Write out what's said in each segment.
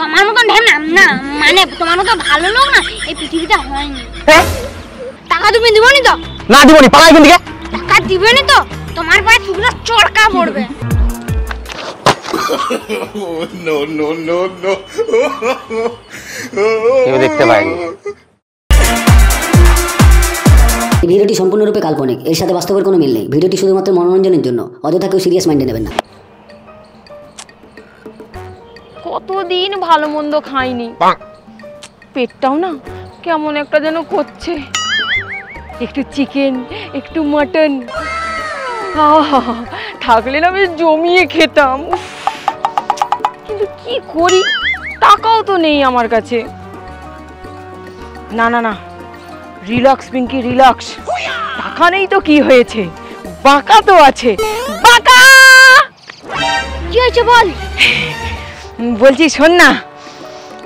তোমার মতন ঢেম না না মানে তোমার মতো ভালো লোক না এই পৃথিবীতে হয়নি। হ্যাঁ? টাকা তুমি দিবনি তো? না দিবনি পালা এখান থেকে। টাকা দিবেনি তো? তোমার পায়ে শুকনো চড়কা পড়বে। No, no, no. কেউ দেখতে পায়নি ভিডিওটি সম্পূর্ণরূপে কাল্পনিক এর সাথে বাস্তবের কোনো মিল নেই। ভিডিওটি শুধুমাত্র মনোরঞ্জনের জন্য অযথা কেউ সিরিয়াস মাইন্ডে নেবেন না। কতদিন ভালো মন্দ খাইনি। পেটটাও না কেমন একটা যেন করছে। একটু চিকেন একটু মাটন থাকলে না বেশ জমিয়ে খেতাম। কিন্তু কি করি? টাকাও তো নেই আমার কাছে। না না না। Relax Pinky relax. টাকা নেই তো কি হয়েছে? বাঁকা তো আছে। বাঁকা! কি হয়েছে বল? বলছি শোন না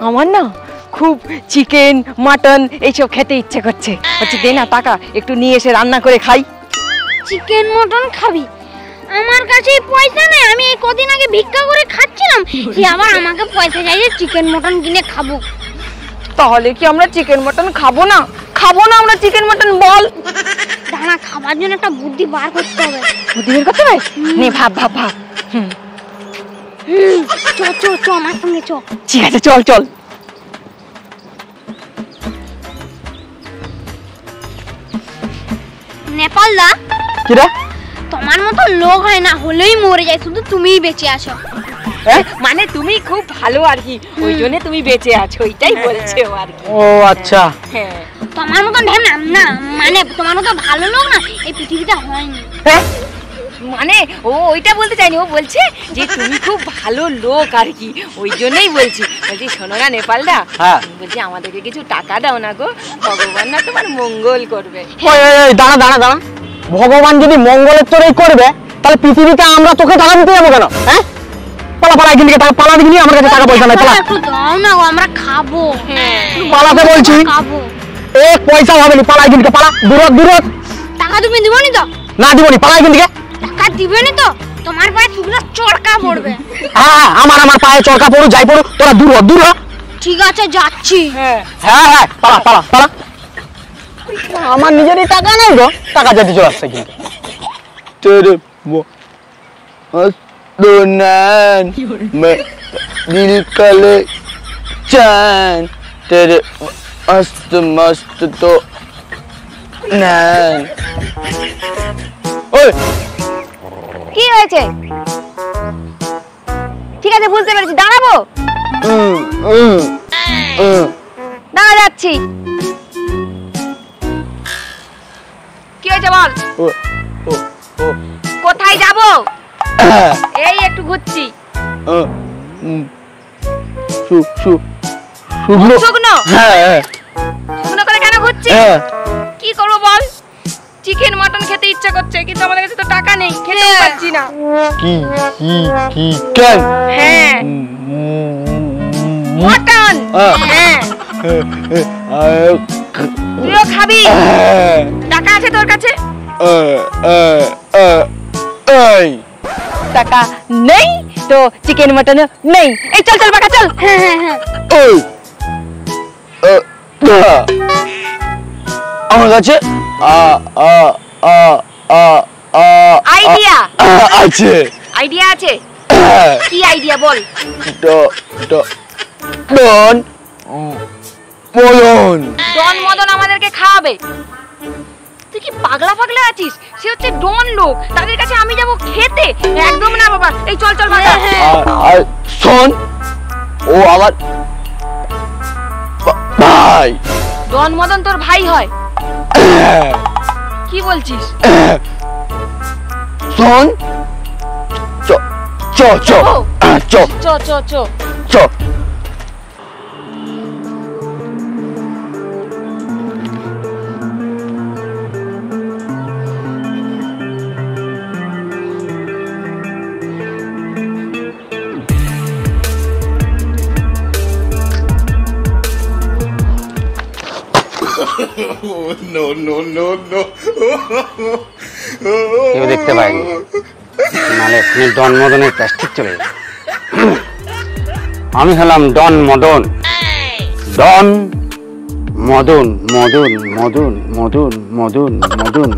আমার না খুব চিকেন মাটন এইসব খেতে ইচ্ছে করছে। বলছি দে না টাকা একটু নিয়ে এসে রান্না করে খাই। চিকেন মটন খাবি? আমার কাছে পয়সা নেই আমি এই কদিন আগে ভিক্ষা করে খাচ্ছিলাম সে আবার আমাকে পয়সা চাইছে চিকেন মটন কিনে খাব। তাহলে কি আমরা চিকেন মাটন খাব না? খাব না আমরা চিকেন মাটন বল। দাঁড়া খাবার জন্য একটা বুদ্ধি বার করতে হবে। বুদ্ধি বের করতে হবে? নে ভাব ভাব ভাব। হুম, চ চ চ আমার সঙ্গে চ ঠিক আছে চল চল। নেপাল দা কিরা তোমার মতো লোক হয় না হলেই মরে যায় শুধু তুমিই বেঁচে আছো। মানে তুমি খুব ভালো আর কি ওই জন্য তুমি বেঁচে আছো ওইটাই বলছে ও আর কি। ও আচ্ছা। হ্যাঁ। তোমার মতো ঢেম না মানে তোমার মতো ভালো লোক না এই পৃথিবীতে হয়নি। মানে ও ওইটা বলতে চাইনি ও বলছে যে তুমি খুব ভালো লোক আর কি ওই জন্যই বলছি। বলছি শোনো না নেপালদা হ্যাঁ। বলছি আমাদেরকে কিছু টাকা দাও না গো ভগবান না তোমার মঙ্গল করবে। দাঁড়া দাঁড়া দাঁড়া। ভগবান যদি মঙ্গলের তোরেই করবে তাহলে পৃথিবীতে আমরা তোকে টাকা দিতে যাব কেন হ্যাঁ? পালা পালা এখান থেকে টাকা পালা দিবি আমার কাছে টাকা পয়সা নাই পালা। দাও না আমরা খাব। পালাতে বলছি। খাব। এক পয়সা হবে না পালা এখান থেকে পালা। দূরত দূরত। টাকা তুমি দিবনি তো? না দিবনি পালা এখান থেকে। টাকা দিবেনি তো তোমার পায়ে শুকনো চড়কা পড়বে হ্যাঁ হ্যাঁ, আমার আমার পায়ে চরকা পড়ু যাই পড়ু তোরা দূর হ, দূর হ। ঠিক আছে যাচ্ছি হ্যাঁ হ্যাঁ হ্যাঁ পালা পালা পালা আমার নিজেরই টাকা নেই গো টাকা যেতে চলে আসছে কিন্তু तेरे वो मस्त नैन मैं दिल का ले चैन तेरे मस्त मस्त तो नैन ओए কি হয়েছে? ঠিক আছে বুঝতে পেরেছি। দাঁড়াবো? দাঁড়া যাচ্ছি। কি হয়েছে বল? কোথায় যাব? এই একটু ঘুরছি। শুকনো? শুকনো করে কেন ঘুরছি হ্যাঁ। কি করব বল? চিকেন মটন খেতে ইচ্ছা করছে কিন্তু আমাদের কাছে তো টাকা নেই খেতেও পাচ্ছি না। কি কি কি কেন? হ্যাঁ। মটন হ্যাঁ। তুইও খাবি? টাকা আছে তোর কাছে? টাকা নেই তো চিকেন মটন নেই। এই চল চল বাকা চল। হ্যাঁ হ্যাঁ হ্যাঁ। আমার কাছে আ আ আ আ আ আইডিয়া আছে। আইডিয়া আছে? হ্যাঁ, কি আইডিয়া বল। ড ড ডন বলুন ডন মদন আমাদেরকে খাওয়াবে। তুই কি পাগলা পাগলা আছিস? সে হচ্ছে ডন লোক। তাদের কাছে আমি যাব খেতে। একদম না বাবা। এই চল চল বাবা আর আর শোন ও আমার ভাই। ডন মদন তোর ভাই হয় হ্যাঁ, কি বলছিস? শোন। চ চ চ। চ চ চ। চ। No, no, no, no. কেউ দেখতে পায়নি। নাহলে ডন মদনের প্লাস্টিক চলে আমি হলাম ডন মদন। ডন মদন মদন মদন মদন মদন মদন।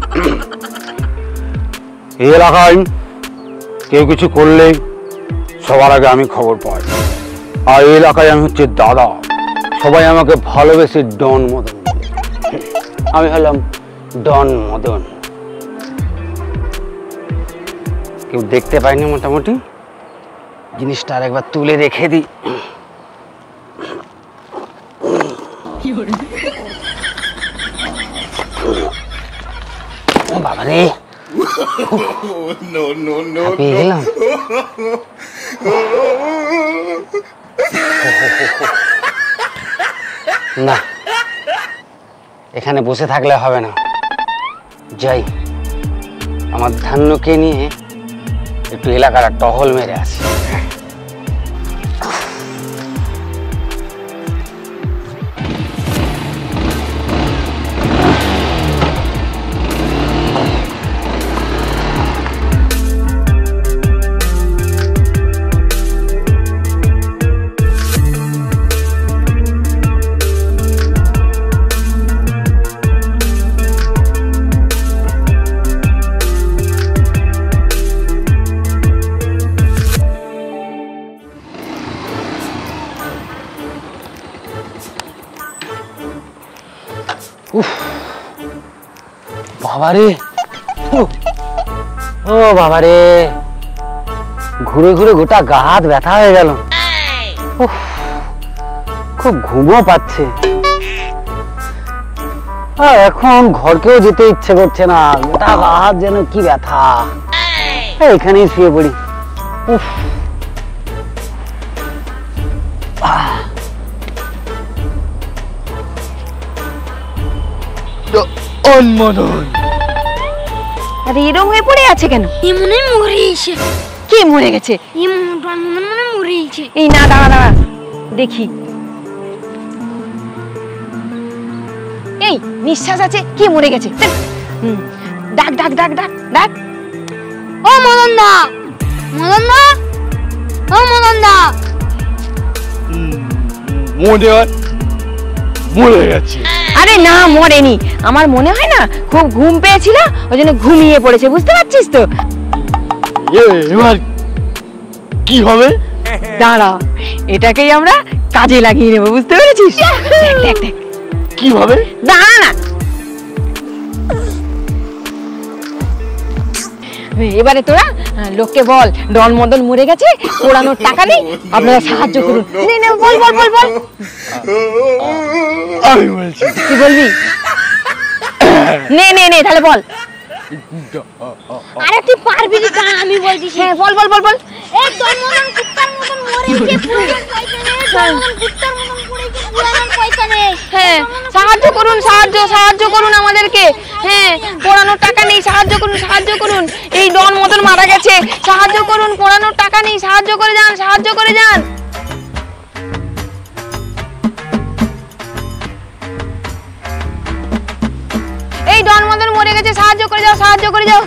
এই এলাকায় কেউ কিছু করলে সবার আগে আমি খবর পাই। আর এই এলাকায় আমি হচ্ছে দাদা। সবাই আমাকে ভালোবেসে ডন মদন। আমি হলাম ডন মদন। কেউ দেখতে পায়নি মোটামুটি? জিনিসটা আরেকবার তুলে রেখে দিই। বাবা রে. গেলাম না। এখানে বসে থাকলে হবে না। যাই আমার ধান্যকে নিয়ে একটু এলাকার টহল মেরে আসি। বাবারে। ও বাবারে। ঘুরে ঘুরে গোটা গা হাত ব্যথা হয়ে গেল। খুব ঘুমও পাচ্ছে। এখন ঘরকেও যেতে ইচ্ছে করছে না। গোটা গা হাত যেন কি ব্যথা। এখানেই শুয়ে পড়ি। উফ। আরে এরম হয়ে পড়ে আছে কেন? মনে হয় মরেছে কে মরে গেছে? এ মনে মরেছে এই না দাঁড়া দাঁড়া। দেখি। এই নিঃশ্বাস আছে। কে মরে গেছে? হুম, ডাক ডাক ডাক ডাক ডাক। ও মদন দা মদন দা ও মদন দা হয় মরে গেছে। আরে না মরেনি। আমার মনে হয় না খুব ঘুম পেয়েছিল ওই জন্য ঘুমিয়ে পড়েছে বুঝতে পারছিস তো? এবার কি হবে? দাঁড়া এটাকেই আমরা কাজে লাগিয়ে নেব বুঝতে পেরেছিস? দেখ দেখ দেখ কি হবে? দাঁড়া না এবারে তোরা লোককে বল ডন মদন মরে গেছে পোড়ানোর টাকা নেই আপনারা সাহায্য করুন। নে, নে, বল বল বল বল। আমি বলছি। কি বলবি? নে নে নে তাহলে বল। আরে তুই পারবি না আমি বলছি। হ্যাঁ বল বল বল বল। এই ডন মতন হ্যাঁ সাহায্য করুন, সাহায্য সাহায্য করুন আমাদেরকে। হ্যাঁ পোড়ানোর টাকা নেই, সাহায্য করুন সাহায্য করুন। এই ডন মতন মারা গেছে। সাহায্য করুন, পোড়ানোর টাকা নেই, সাহায্য করে যান, সাহায্য করে যান। এই ডন মদন মরে গেছে, সাহায্য করে যাও, সাহায্য করে যাও।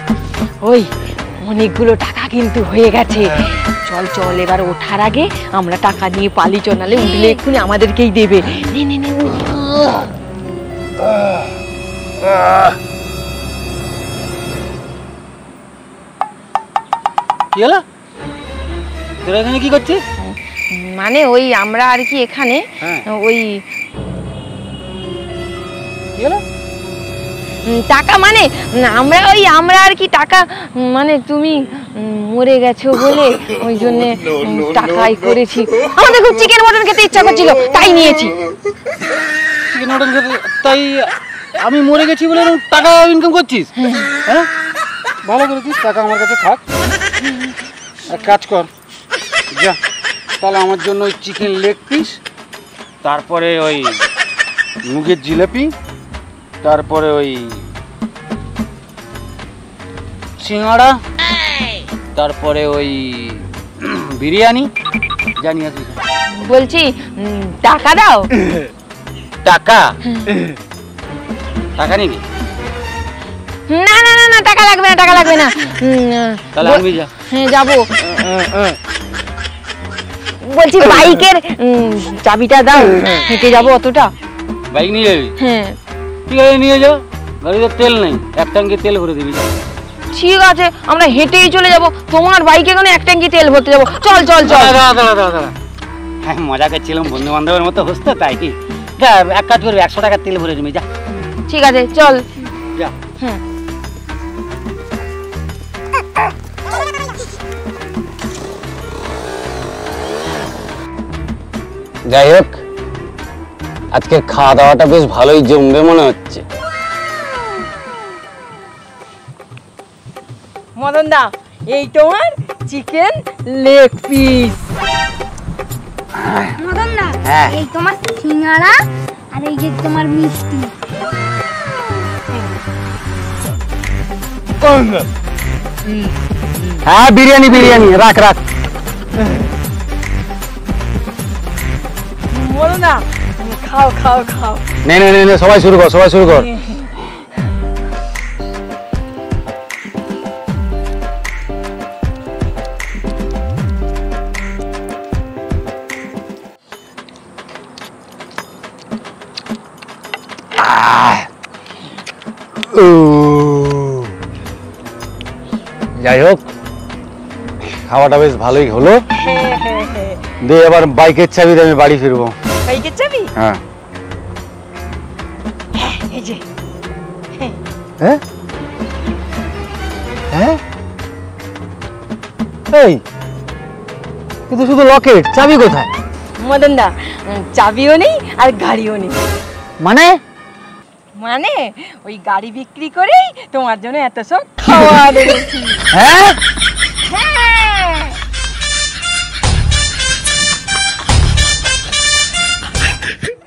ওই অনেকগুলো টাকা কিন্তু হয়ে গেছে। চল চল এবার ওঠার আগে আমরা টাকা নিয়ে পালি চনালে উঠলে এক্ষুনি আমাদেরকেই দেবে। নে নে নে নে। কি হলো? তোরা এখানে কি করছিস? মানে ওই আমরা আর কি এখানে হ্যাঁ। ওই কি হলো? টাকা মানে আমরা ওই আমরা আর কি টাকা মানে তুমি মরে গেছো বলে ওই জন্য টাকাই করেছি। আমাদের খুব চিকেন মটন খেতে ইচ্ছা করছিল তাই নিয়েছি। চিকেন মটন খেতে তাই আমি মরে গেছি বলে টাকা ইনকাম করছিস? হ্যাঁ? ভালো করেছিস টাকা আমার কাছে থাক। এক কাজ কর। যা তাহলে আমার জন্য ওই চিকেন লেগ পিস তারপরে ওই মুগের জিলাপি তারপরে ওই সিঙ্গাড়া তারপরে ওই বিরিয়ানি জানি আসবি বলছি উম, টাকা দাও। টাকা? টাকা নিবি না না না না টাকা লাগবে না টাকা লাগবে না। উম, তাহলে আনবি যা। হ্যাঁ যাব। বলছি বাইকের উম, চাবিটা দাও। হেঁটে যাব অতটা। বাইক নিয়ে যাবি? হ্যাঁ। ঠিক আছে নিয়ে যা গাড়িতে তেল নেই এক ট্যাঙ্কি তেল ভরে দিবি ঠিক আছে আমরা হেঁটেই চলে যাব। তোমার বাইকে কোনো এক ট্যাঙ্কি তেল ভরতে যাব? চল চল চল। দাঁড়া দাঁড়া দাঁড়া হ্যাঁ মজা করছিলাম বন্ধু বান্ধবের মতো হসতো তাই কি? যা এক কাজ করবি একশো টাকা তেল ভরে নিবি যা। ঠিক আছে চল। যা। যাই হোক আজকের খাওয়া দাওয়াটা বেশ ভালোই জমবে মনে হচ্ছে। মদন দা এই তোমার chicken leg piece Madan da হ্যাঁ। এই তোমার সিঙ্গাড়া আর এই যে তোমার মিষ্টি। হ্যাঁ বিরিয়ানি বিরিয়ানি রাখ রাখ। মদন দা খাও খাও খাও। নে নে নে সবাই শুরু কর সবাই শুরু কর। যাই হোক খাওয়াটা বেশ ভালোই হলো। দিয়ে এবার বাইকের চাবি দিয়ে আমি বাড়ি ফিরবো। বাইকের চাবি? হ্যাঁ। এই যে। হ্যাঁ। হ্যাঁ? এই কিন্তু শুধু লকেট চাবি কোথায়? মদন দা চাবিও নেই আর গাড়িও নেই। মানে? মানে ওই গাড়ি বিক্রি করেই তোমার জন্য এত সব খাওয়া হ্যাঁ?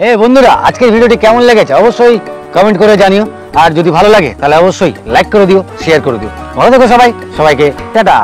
এ বন্ধুরা, আজকের ভিডিওটি কেমন লেগেছে অবশ্যই কমেন্ট করে জানিও। আর যদি ভালো লাগে, তাহলে অবশ্যই লাইক করে দিও শেয়ার করে দিও। ভালো থেকো সবাই, সবাইকে টাটা।